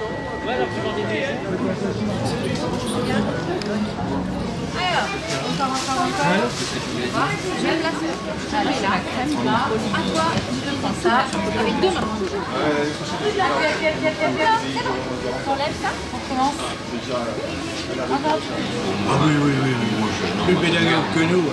Alors, encore, encore, encore. Ah, crème. À toi, je prends ça avec deux mains. On enlève ça, on commence. Ah oui, oui, oui, oui. Plus pédagogue que nous.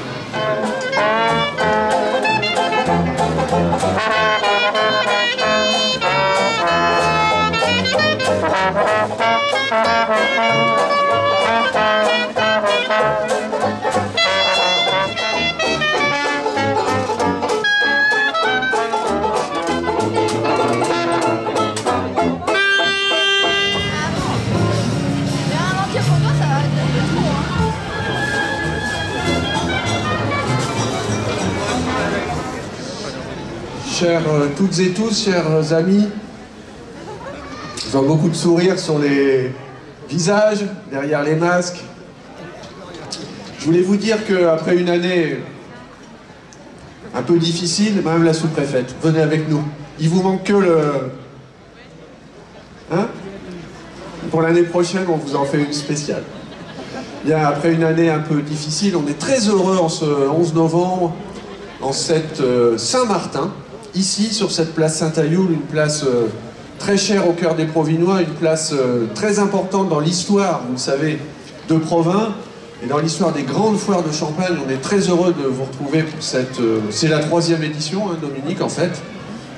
Chères euh, toutes et tous, chers amis, je vois beaucoup de sourires sur les visages, derrière les masques. Je voulais vous dire qu'après une année un peu difficile, Madame la sous-préfète, venez avec nous. Il vous manque que le... Hein? Pour l'année prochaine, on vous en fait une spéciale. Bien, après une année un peu difficile, on est très heureux en ce 11 novembre, en cette euh, Saint-Martin, ici sur cette place Saint-Ayoul, une place euh, très chère au cœur des Provinois, une place euh, très importante dans l'histoire, vous le savez, de Provins et dans l'histoire des grandes foires de Champagne. On est très heureux de vous retrouver pour cette. euh, c'est la troisième édition, hein, Dominique, en fait.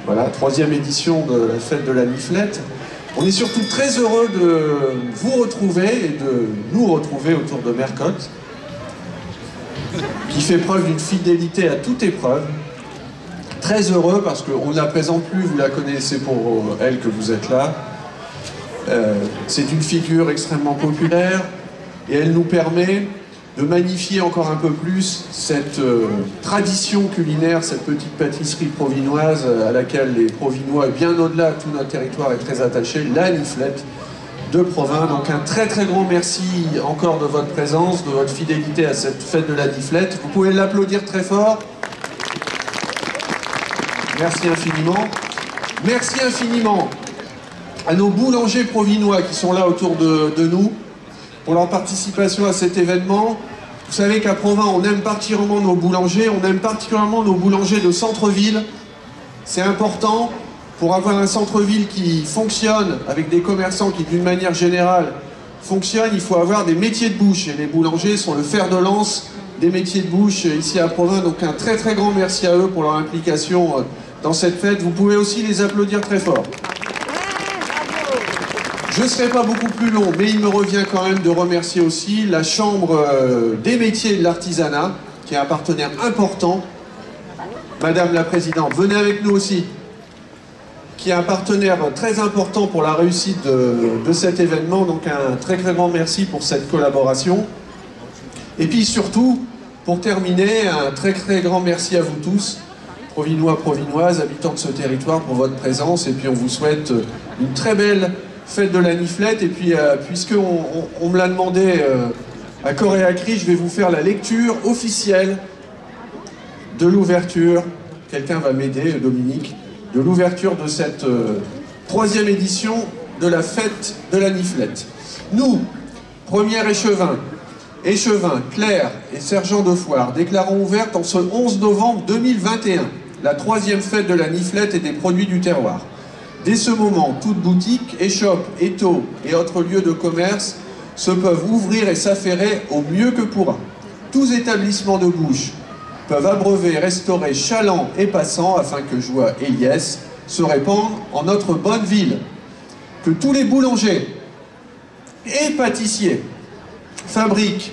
Voilà, troisième édition de la fête de la Niflette. On est surtout très heureux de vous retrouver et de nous retrouver autour de Mercotte, qui fait preuve d'une fidélité à toute épreuve. Très heureux parce qu'on ne la présente plus, vous la connaissez pour elle que vous êtes là. Euh, c'est une figure extrêmement populaire et elle nous permet de magnifier encore un peu plus cette euh, tradition culinaire, cette petite pâtisserie provinoise à laquelle les Provinois, et bien au-delà, tout notre territoire est très attaché, la Niflette de Provins. Donc un très très grand merci encore de votre présence, de votre fidélité à cette fête de la Niflette. Vous pouvez l'applaudir très fort. Merci infiniment. Merci infiniment à nos boulangers provinois qui sont là autour de, nous pour leur participation à cet événement. Vous savez qu'à Provins, on aime particulièrement nos boulangers, on aime particulièrement nos boulangers de centre-ville. C'est important pour avoir un centre-ville qui fonctionne avec des commerçants qui, d'une manière générale, fonctionnent. Il faut avoir des métiers de bouche et les boulangers sont le fer de lance des métiers de bouche ici à Provins. Donc un très très grand merci à eux pour leur implication euh, dans cette fête. Vous pouvez aussi les applaudir très fort. Je ne serai pas beaucoup plus long, mais il me revient quand même de remercier aussi la Chambre euh, des métiers et de l'artisanat, qui est un partenaire important. Madame la Présidente, venez avec nous aussi, qui est un partenaire très important pour la réussite de, de cet événement. Donc un très très grand merci pour cette collaboration. Et puis surtout, pour terminer, un très très grand merci à vous tous, Provinois, Provinoises, habitants de ce territoire, pour votre présence. Et puis on vous souhaite une très belle fête de la Niflette. Et puis, euh, puisque on, me l'a demandé euh, à corps et à cri, je vais vous faire la lecture officielle de l'ouverture. Quelqu'un va m'aider, euh, Dominique, de l'ouverture de cette euh, troisième édition de la fête de la Niflette. Nous, premier échevin, échevin, clerc et sergent de foire, déclarons ouverte en ce 11 novembre 2021 la troisième fête de la Niflette et des produits du terroir. Dès ce moment, toute boutique, échoppe, étau et autres lieux de commerce se peuvent ouvrir et s'affairer au mieux que pourra. Tous établissements de bouche peuvent abreuver, restaurer chalands et passants afin que joie et liesse se répandent en notre bonne ville. Que tous les boulangers et pâtissiers fabriquent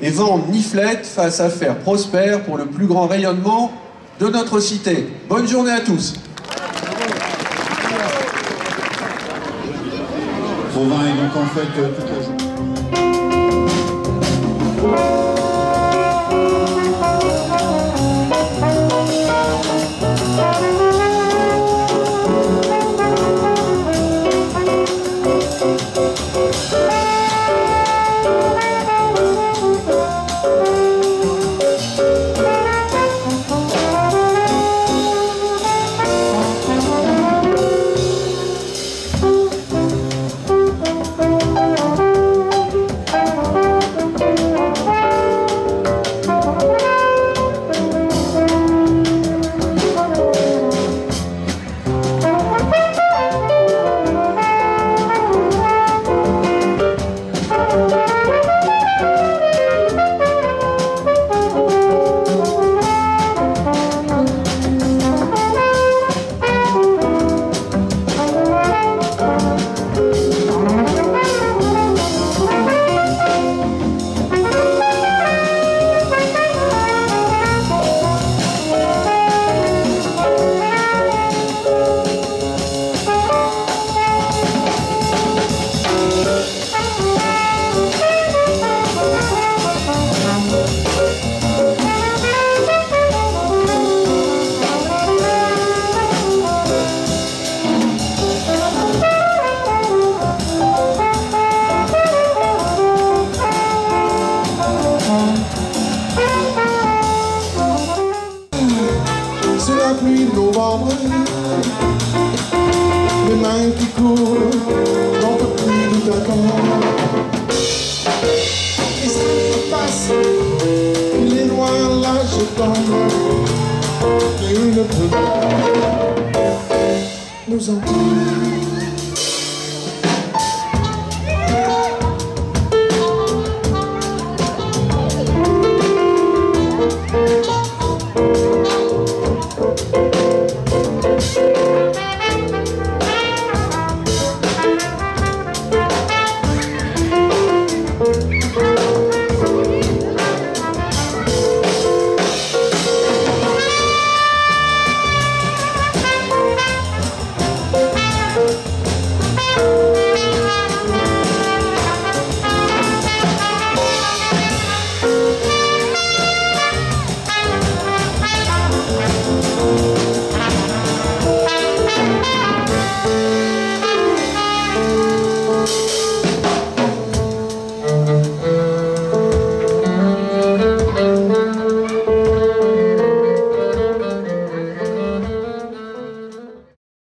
et vendent Niflette fassent affaire prospère pour le plus grand rayonnement de notre cité. Bonne journée à tous. warme, mes qui courent, j'en plus de me Et ça passe, il est loin là, je tombe, mais il ne nous entendre.